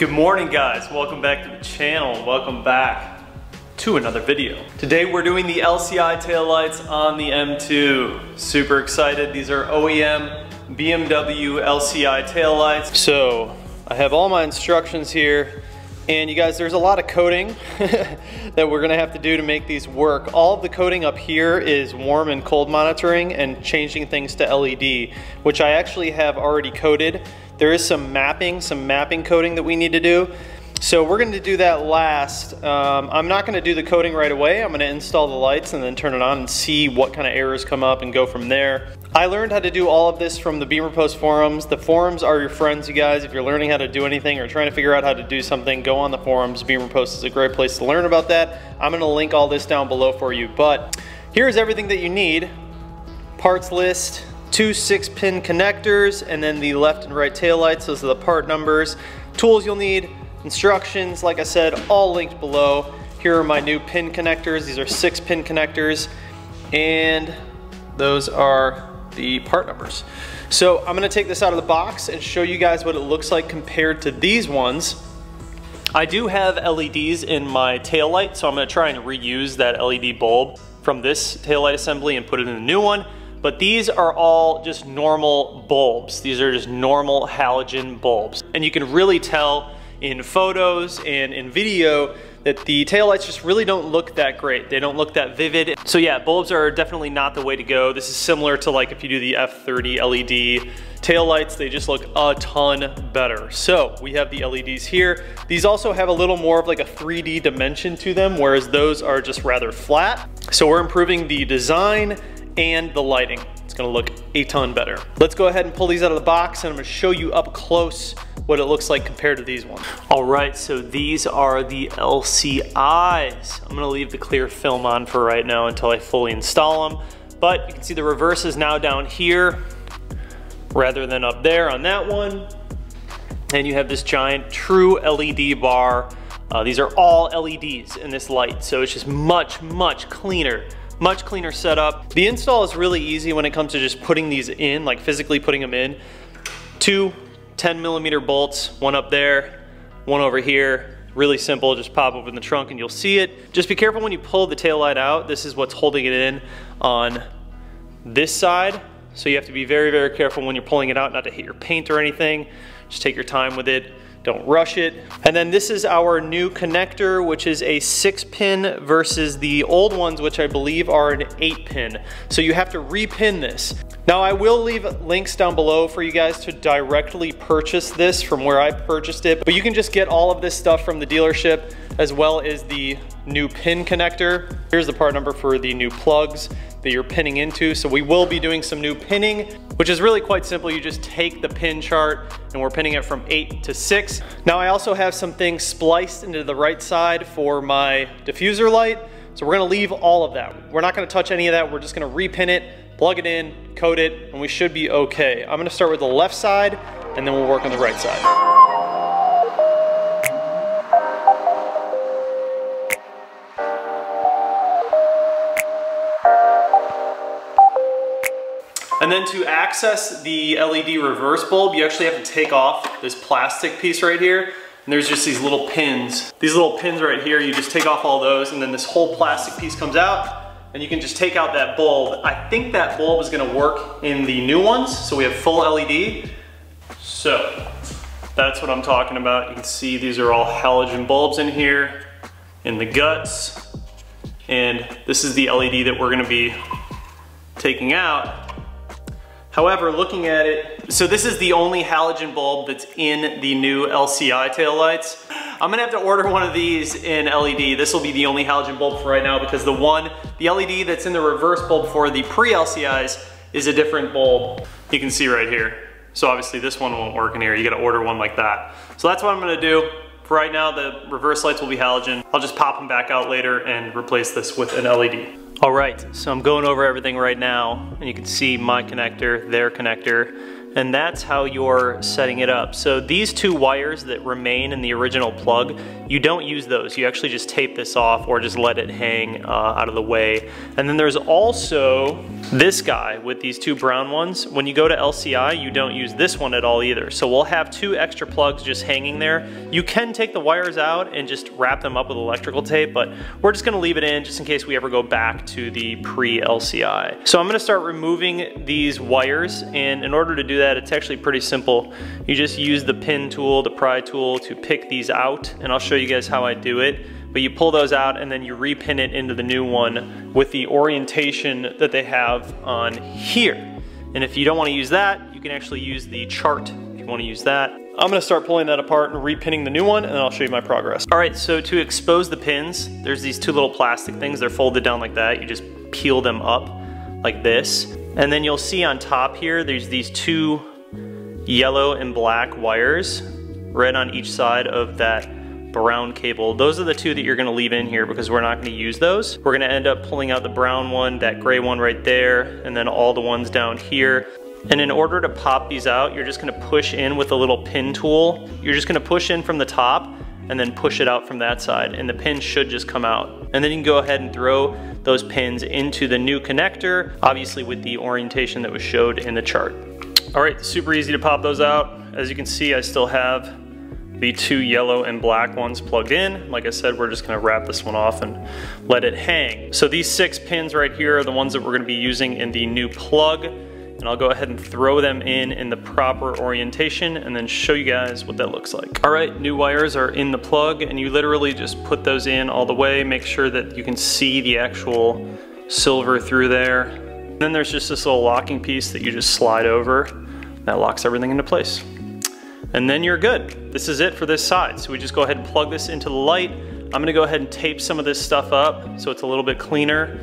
Good morning guys, welcome back to the channel, welcome back to another video. Today we're doing the LCI taillights on the M2. Super excited, these are OEM BMW LCI taillights. So I have all my instructions here and you guys, there's a lot of coding that we're gonna have to do to make these work. All of the coding up here is warm and cold monitoring and changing things to LED, which I actually have already coded. There is some mapping, some mapping coding that we need to do. So we're going to do that last. Um, I'm not going to do the coding right away. I'm going to install the lights and then turn it on and see what kind of errors come up and go from there. I learned how to do all of this from the Bimmerpost forums. The forums are your friends, you guys. If you're learning how to do anything or trying to figure out how to do something, go on the forums. Bimmerpost is a great place to learn about that. I'm going to link all this down below for you. But here's everything that you need. Parts list, two six pin connectors, and then the left and right tail lights. Those are the part numbers. Tools you'll need, instructions, like I said, all linked below. Here are my new pin connectors. These are six pin connectors, and those are the part numbers. So I'm gonna take this out of the box and show you guys what it looks like compared to these ones. I do have LEDs in my tail light, so I'm gonna try and reuse that LED bulb from this tail light assembly and put it in a new one. But these are all just normal bulbs. These are just normal halogen bulbs. And you can really tell in photos and in video that the taillights just really don't look that great. They don't look that vivid. So yeah, bulbs are definitely not the way to go. This is similar to like if you do the F30 LED taillights, they just look a ton better. So we have the LEDs here. These also have a little more of like a 3D dimension to them, whereas those are just rather flat. So we're improving the design and the lighting. It's gonna look a ton better. Let's go ahead and pull these out of the box and I'm gonna show you up close what it looks like compared to these ones. All right, so these are the LCIs. I'm gonna leave the clear film on for right now until I fully install them. But you can see the reverse is now down here rather than up there on that one. And you have this giant true LED bar. Uh, these are all LEDs in this light, so it's just much, much cleaner much cleaner setup. The install is really easy when it comes to just putting these in, like physically putting them in. Two 10 millimeter bolts, one up there, one over here. Really simple, just pop open the trunk and you'll see it. Just be careful when you pull the tail light out. This is what's holding it in on this side. So you have to be very, very careful when you're pulling it out not to hit your paint or anything. Just take your time with it. Don't rush it. And then this is our new connector, which is a six pin versus the old ones, which I believe are an eight pin. So you have to repin this. Now I will leave links down below for you guys to directly purchase this from where I purchased it, but you can just get all of this stuff from the dealership as well as the new pin connector. Here's the part number for the new plugs that you're pinning into. So we will be doing some new pinning, which is really quite simple. You just take the pin chart and we're pinning it from eight to six. Now I also have some things spliced into the right side for my diffuser light. So we're gonna leave all of that. We're not gonna touch any of that. We're just gonna repin it plug it in, code it, and we should be okay. I'm gonna start with the left side, and then we'll work on the right side. And then to access the LED reverse bulb, you actually have to take off this plastic piece right here. And there's just these little pins. These little pins right here, you just take off all those and then this whole plastic piece comes out and you can just take out that bulb. I think that bulb is gonna work in the new ones, so we have full LED. So, that's what I'm talking about. You can see these are all halogen bulbs in here, in the guts, and this is the LED that we're gonna be taking out. However, looking at it, so this is the only halogen bulb that's in the new LCI taillights. I'm gonna have to order one of these in LED. This will be the only halogen bulb for right now because the one, the LED that's in the reverse bulb for the pre-LCIs is a different bulb. You can see right here. So obviously this one won't work in here. You gotta order one like that. So that's what I'm gonna do. For right now, the reverse lights will be halogen. I'll just pop them back out later and replace this with an LED. All right, so I'm going over everything right now, and you can see my connector, their connector, and that's how you're setting it up. So these two wires that remain in the original plug, you don't use those. You actually just tape this off or just let it hang uh, out of the way. And then there's also this guy with these two brown ones. When you go to LCI, you don't use this one at all either. So we'll have two extra plugs just hanging there. You can take the wires out and just wrap them up with electrical tape, but we're just gonna leave it in just in case we ever go back to the pre-LCI. So I'm gonna start removing these wires, and in order to do that, it's actually pretty simple. You just use the pin tool, the pry tool to pick these out, and I'll show you guys how I do it. But you pull those out and then you repin it into the new one with the orientation that they have on here. And if you don't wanna use that, you can actually use the chart if you wanna use that. I'm gonna start pulling that apart and repinning the new one and then I'll show you my progress. All right, so to expose the pins, there's these two little plastic things. They're folded down like that. You just peel them up like this. And then you'll see on top here, there's these two yellow and black wires right on each side of that brown cable. Those are the two that you're gonna leave in here because we're not gonna use those. We're gonna end up pulling out the brown one, that gray one right there, and then all the ones down here. And in order to pop these out, you're just gonna push in with a little pin tool. You're just gonna push in from the top and then push it out from that side and the pin should just come out. And then you can go ahead and throw those pins into the new connector, obviously with the orientation that was showed in the chart. All right, super easy to pop those out. As you can see, I still have the two yellow and black ones plugged in. Like I said, we're just gonna wrap this one off and let it hang. So these six pins right here are the ones that we're gonna be using in the new plug and I'll go ahead and throw them in in the proper orientation and then show you guys what that looks like. All right, new wires are in the plug and you literally just put those in all the way, make sure that you can see the actual silver through there. And then there's just this little locking piece that you just slide over that locks everything into place. And then you're good. This is it for this side. So we just go ahead and plug this into the light. I'm gonna go ahead and tape some of this stuff up so it's a little bit cleaner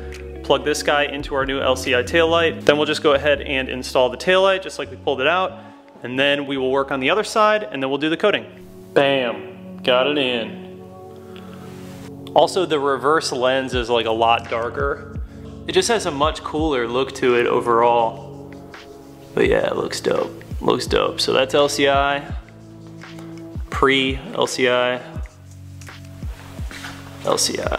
plug this guy into our new LCI taillight. Then we'll just go ahead and install the taillight just like we pulled it out. And then we will work on the other side and then we'll do the coding. Bam, got it in. Also the reverse lens is like a lot darker. It just has a much cooler look to it overall. But yeah, it looks dope, looks dope. So that's LCI, pre-LCI, LCI.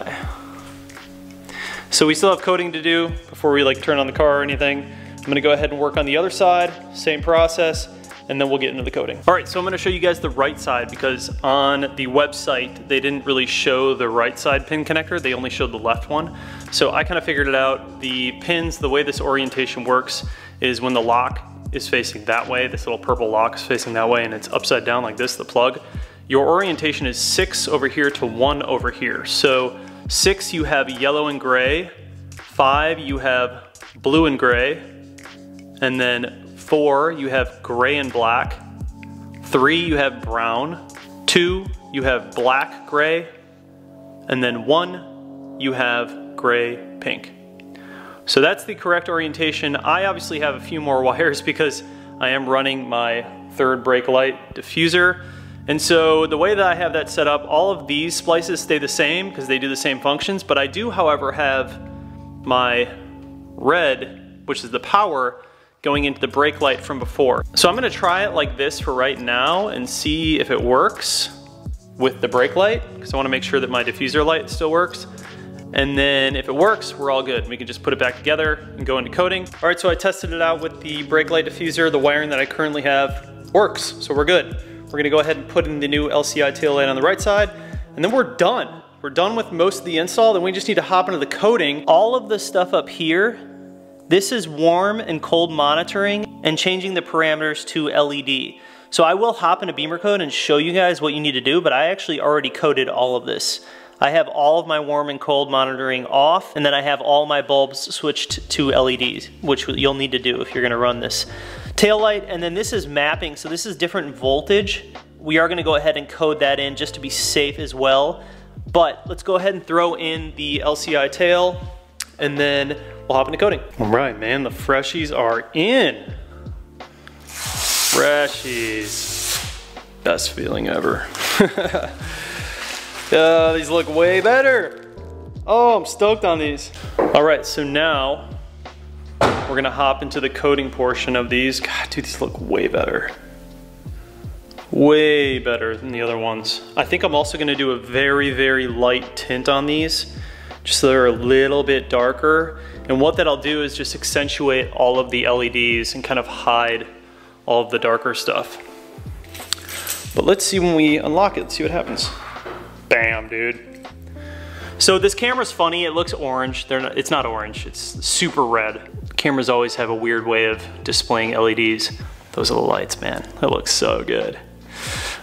So we still have coding to do before we like turn on the car or anything. I'm gonna go ahead and work on the other side, same process, and then we'll get into the coding. All right, so I'm gonna show you guys the right side because on the website, they didn't really show the right side pin connector, they only showed the left one. So I kind of figured it out. The pins, the way this orientation works is when the lock is facing that way, this little purple lock is facing that way and it's upside down like this, the plug, your orientation is six over here to one over here. So Six, you have yellow and gray. Five, you have blue and gray. And then four, you have gray and black. Three, you have brown. Two, you have black gray. And then one, you have gray pink. So that's the correct orientation. I obviously have a few more wires because I am running my third brake light diffuser. And so the way that I have that set up, all of these splices stay the same because they do the same functions, but I do, however, have my red, which is the power, going into the brake light from before. So I'm gonna try it like this for right now and see if it works with the brake light, because I wanna make sure that my diffuser light still works. And then if it works, we're all good. We can just put it back together and go into coding. All right, so I tested it out with the brake light diffuser. The wiring that I currently have works, so we're good. We're gonna go ahead and put in the new LCI tail light on the right side, and then we're done. We're done with most of the install, then we just need to hop into the coding. All of the stuff up here, this is warm and cold monitoring and changing the parameters to LED. So I will hop into BimmerCode and show you guys what you need to do, but I actually already coded all of this. I have all of my warm and cold monitoring off, and then I have all my bulbs switched to LEDs, which you'll need to do if you're gonna run this tail light, and then this is mapping, so this is different voltage. We are gonna go ahead and code that in just to be safe as well. But let's go ahead and throw in the LCI tail, and then we'll hop into coding. All right, man, the freshies are in. Freshies. Best feeling ever. uh, these look way better. Oh, I'm stoked on these. All right, so now we're gonna hop into the coding portion of these. God, dude, these look way better. Way better than the other ones. I think I'm also gonna do a very, very light tint on these, just so they're a little bit darker. And what that I'll do is just accentuate all of the LEDs and kind of hide all of the darker stuff. But let's see when we unlock it, see what happens. Bam, dude. So this camera's funny, it looks orange. Not, it's not orange, it's super red. Cameras always have a weird way of displaying LEDs. Those the lights, man. That looks so good.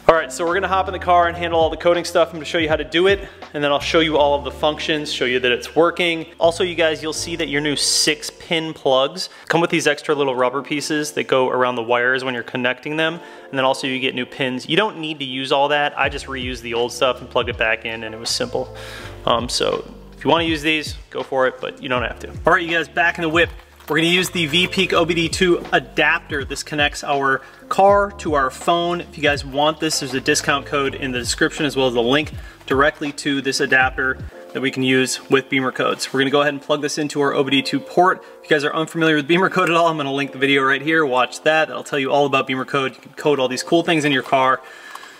All right, so we're gonna hop in the car and handle all the coding stuff. I'm gonna show you how to do it, and then I'll show you all of the functions, show you that it's working. Also, you guys, you'll see that your new six pin plugs come with these extra little rubber pieces that go around the wires when you're connecting them. And then also you get new pins. You don't need to use all that. I just reused the old stuff and plugged it back in and it was simple. Um, so if you wanna use these, go for it, but you don't have to. All right, you guys, back in the whip. We're gonna use the Veepeak OBD2 adapter. This connects our car to our phone. If you guys want this, there's a discount code in the description as well as a link directly to this adapter that we can use with BimmerCodes. We're gonna go ahead and plug this into our OBD2 port. If you guys are unfamiliar with BimmerCode at all, I'm gonna link the video right here. Watch that, that'll tell you all about BimmerCode. You can code all these cool things in your car.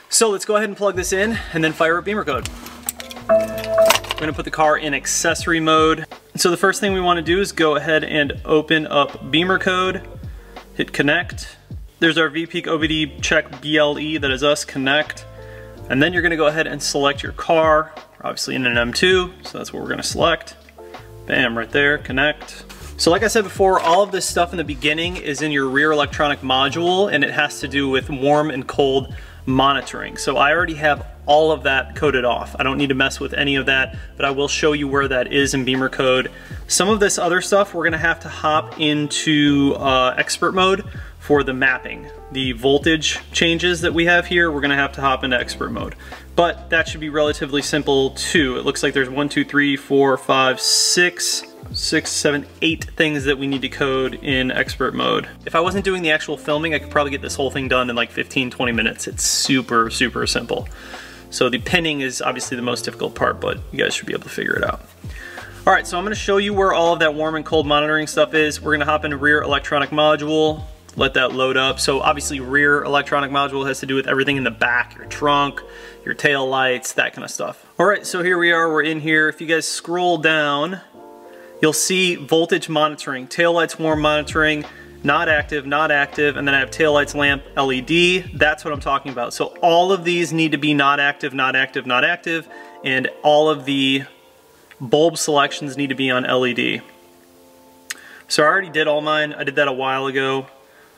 So let's go ahead and plug this in and then fire up BimmerCode. We're gonna put the car in accessory mode. So the first thing we wanna do is go ahead and open up BimmerCode, hit connect. There's our Veepeak OBD check BLE, that is us, connect. And then you're gonna go ahead and select your car, obviously in an M2, so that's what we're gonna select. Bam, right there, connect. So like I said before, all of this stuff in the beginning is in your rear electronic module and it has to do with warm and cold monitoring. So I already have all of that coded off. I don't need to mess with any of that, but I will show you where that is in BimmerCode. Some of this other stuff we're gonna have to hop into uh, expert mode for the mapping. The voltage changes that we have here, we're gonna have to hop into expert mode. But that should be relatively simple too. It looks like there's one, two, three, four, five, six, six, seven, eight things that we need to code in expert mode. If I wasn't doing the actual filming, I could probably get this whole thing done in like 15, 20 minutes. It's super, super simple. So the pinning is obviously the most difficult part, but you guys should be able to figure it out. All right, so I'm gonna show you where all of that warm and cold monitoring stuff is. We're gonna hop into rear electronic module, let that load up. So obviously rear electronic module has to do with everything in the back, your trunk, your tail lights, that kind of stuff. All right, so here we are, we're in here. If you guys scroll down, you'll see voltage monitoring, tail lights warm monitoring, not active, not active, and then I have taillights lamp LED. That's what I'm talking about. So all of these need to be not active, not active, not active, and all of the bulb selections need to be on LED. So I already did all mine. I did that a while ago.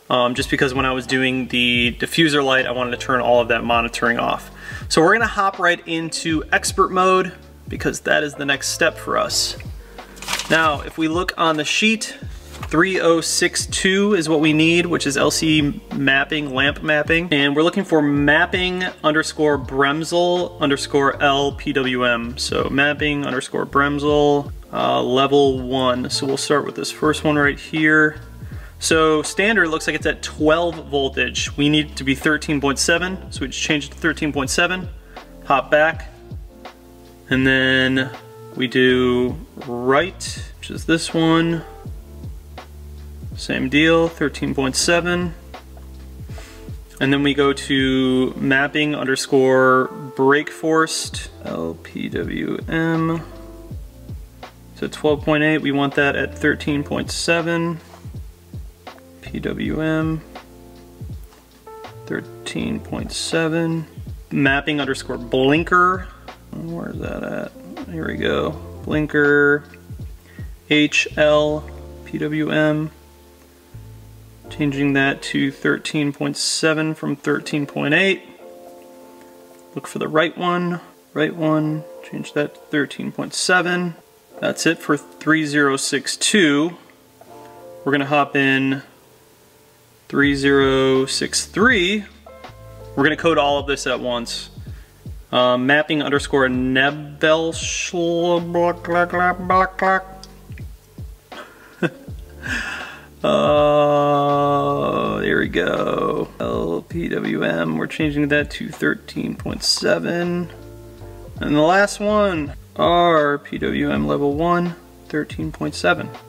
Um, just because when I was doing the diffuser light, I wanted to turn all of that monitoring off. So we're gonna hop right into expert mode because that is the next step for us. Now, if we look on the sheet, 3062 is what we need, which is LC mapping, lamp mapping. And we're looking for mapping underscore Bremsel underscore LPWM. So mapping underscore Bremsel uh, level one. So we'll start with this first one right here. So standard looks like it's at 12 voltage. We need to be 13.7, so we just change it to 13.7, hop back, and then we do right, which is this one, same deal, 13.7. And then we go to mapping underscore brake forced, LPWM. So 12.8, we want that at 13.7. PWM, 13.7. Mapping underscore blinker, where's that at? Here we go. Blinker, HL, PWM, Changing that to 13.7 from 13.8. Look for the right one, right one, change that to 13.7. That's it for 3062. We're gonna hop in 3063. We're gonna code all of this at once. Uh, mapping underscore nebelschl Uh, there we go. LPWM, we're changing that to 13.7. And the last one, RPWM level 1, 13.7.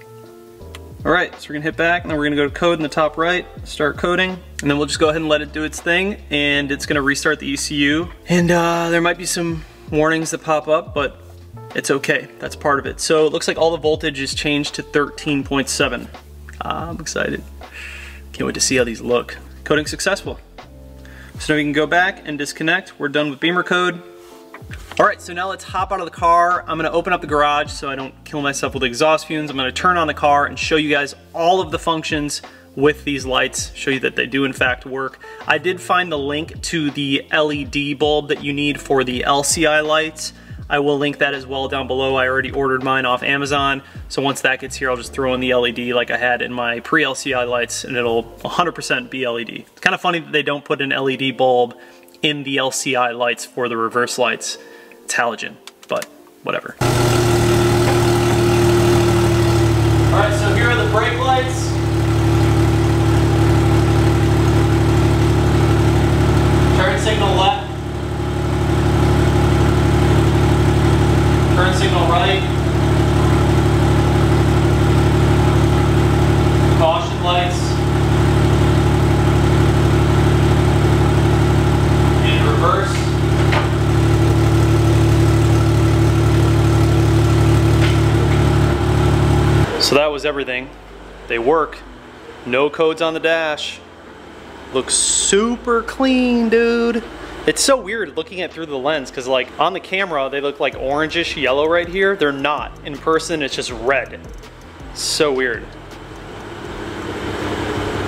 All right, so we're gonna hit back and then we're gonna go to code in the top right, start coding, and then we'll just go ahead and let it do its thing and it's gonna restart the ECU. And uh, there might be some warnings that pop up, but it's okay, that's part of it. So it looks like all the voltage is changed to 13.7. Ah, I'm excited. Can't wait to see how these look. Coding successful. So now we can go back and disconnect. We're done with BimmerCode. All right, so now let's hop out of the car. I'm gonna open up the garage so I don't kill myself with exhaust fumes. I'm gonna turn on the car and show you guys all of the functions with these lights, show you that they do in fact work. I did find the link to the LED bulb that you need for the LCI lights. I will link that as well down below. I already ordered mine off Amazon. So once that gets here, I'll just throw in the LED like I had in my pre-LCI lights and it'll 100% be LED. It's kind of funny that they don't put an LED bulb in the LCI lights for the reverse lights. It's halogen, but whatever. All right, so here are the brake lights. Turn signal left. Turn signal right. Caution lights. In reverse. So that was everything. They work. No codes on the dash. Looks super clean, dude. It's so weird looking at through the lens because like on the camera, they look like orangish yellow right here. They're not. In person, it's just red. So weird.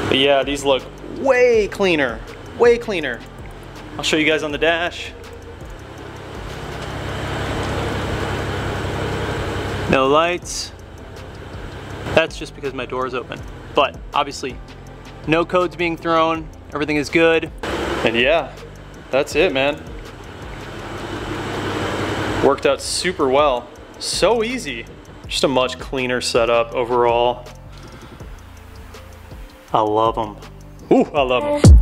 But yeah, these look way cleaner, way cleaner. I'll show you guys on the dash. No lights. That's just because my door is open. But obviously, no codes being thrown, everything is good. And yeah, that's it, man. Worked out super well. So easy. Just a much cleaner setup overall. I love them. Ooh, I love them.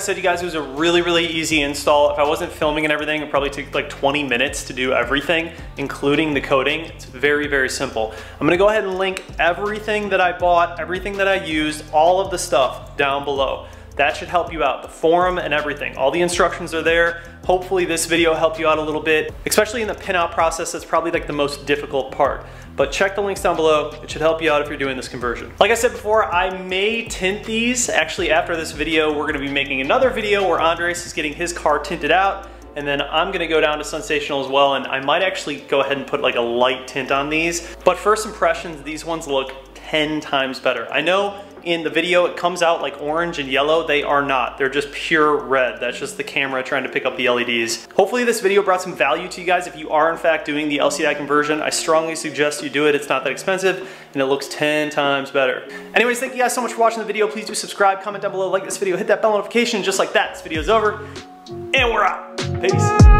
I said, you guys, it was a really, really easy install. If I wasn't filming and everything, it probably took like 20 minutes to do everything, including the coding. It's very, very simple. I'm gonna go ahead and link everything that I bought, everything that I used, all of the stuff down below. That should help you out, the forum and everything. All the instructions are there. Hopefully this video helped you out a little bit, especially in the pinout process, that's probably like the most difficult part. But check the links down below. It should help you out if you're doing this conversion. Like I said before, I may tint these. Actually, after this video, we're gonna be making another video where Andres is getting his car tinted out and then I'm gonna go down to Sensational as well and I might actually go ahead and put like a light tint on these. But first impressions, these ones look 10 times better. I know in the video it comes out like orange and yellow. They are not. They're just pure red. That's just the camera trying to pick up the LEDs. Hopefully this video brought some value to you guys. If you are in fact doing the LCI conversion, I strongly suggest you do it. It's not that expensive and it looks 10 times better. Anyways, thank you guys so much for watching the video. Please do subscribe, comment down below, like this video, hit that bell notification. Just like that, this video is over and we're out. Peace.